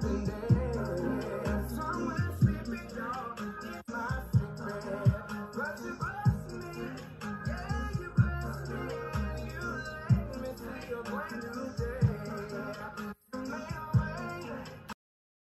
day.